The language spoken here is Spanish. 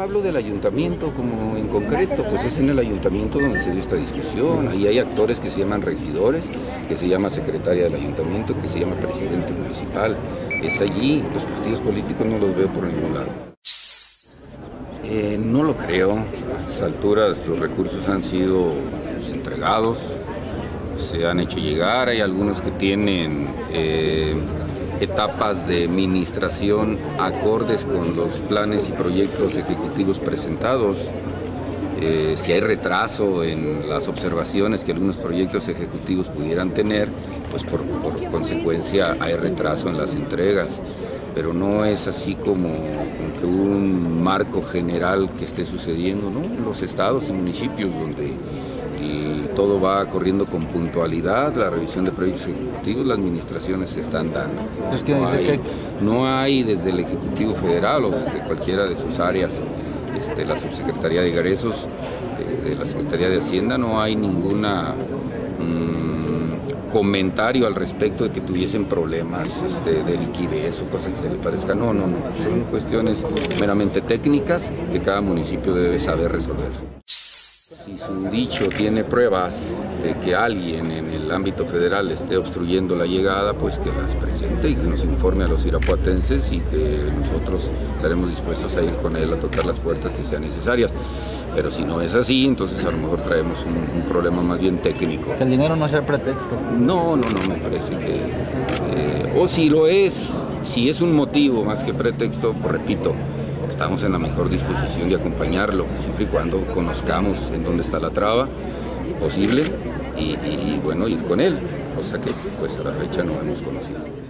hablo del ayuntamiento como en concreto, pues es en el ayuntamiento donde se dio esta discusión. Ahí hay actores que se llaman regidores, que se llama secretaria del ayuntamiento, que se llama presidente municipal. Es allí, los partidos políticos no los veo por ningún lado. Eh, no lo creo. A estas alturas los recursos han sido pues, entregados, se han hecho llegar. Hay algunos que tienen eh, etapas de administración acordes con los planes y proyectos ejecutivos presentados. Eh, si hay retraso en las observaciones que algunos proyectos ejecutivos pudieran tener, pues por, consecuencia hay retraso en las entregas pero no es así como, como, que un marco general que esté sucediendo, ¿no? En los estados y municipios donde el, todo va corriendo con puntualidad, la revisión de proyectos ejecutivos, las administraciones se están dando. No, hay, no hay desde el Ejecutivo Federal o desde cualquiera de sus áreas, este, la Subsecretaría de Egresos, de, de la Secretaría de Hacienda, no hay ninguna... Mmm, comentario al respecto de que tuviesen problemas este, de liquidez o cosas que se les parezca. No, no, no. Son cuestiones meramente técnicas que cada municipio debe saber resolver. Si su dicho tiene pruebas de que alguien en el ámbito federal esté obstruyendo la llegada, pues que las presente y que nos informe a los irapuatenses y que nosotros estaremos dispuestos a ir con él a tocar las puertas que sean necesarias. Pero si no es así, entonces a lo mejor traemos un, un problema más bien técnico. Que el dinero no sea pretexto. No, no, no, me parece que... Eh, o si lo es, si es un motivo más que pretexto, pues repito, estamos en la mejor disposición de acompañarlo, siempre y cuando conozcamos en dónde está la traba posible y, y bueno, ir con él, cosa que pues a la fecha no hemos conocido.